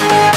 Yeah.